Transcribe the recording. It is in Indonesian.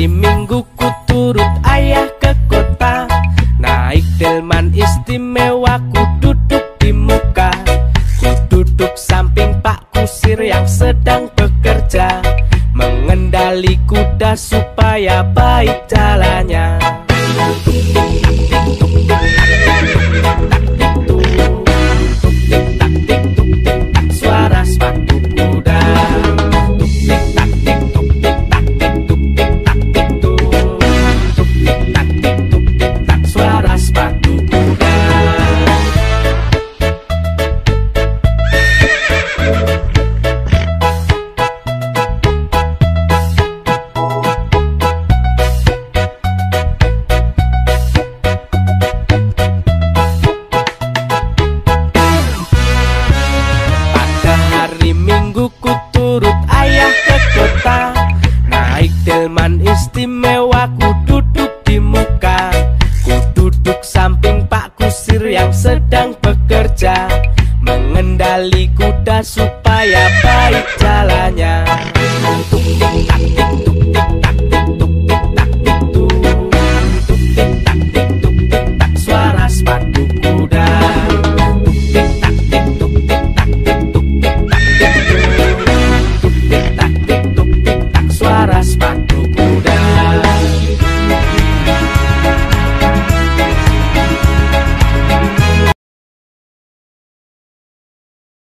Hari Minggu ku turut ayah ke kota. Naik delman istimewa ku duduk di muka. Ku duduk samping Pak Kusir yang sedang bekerja. Mengendali kuda supaya baik jalan. istimewa Ku duduk di muka. Ku duduk samping Pak Kusir yang sedang bekerja. Mengendali kuda supaya baik jalannya.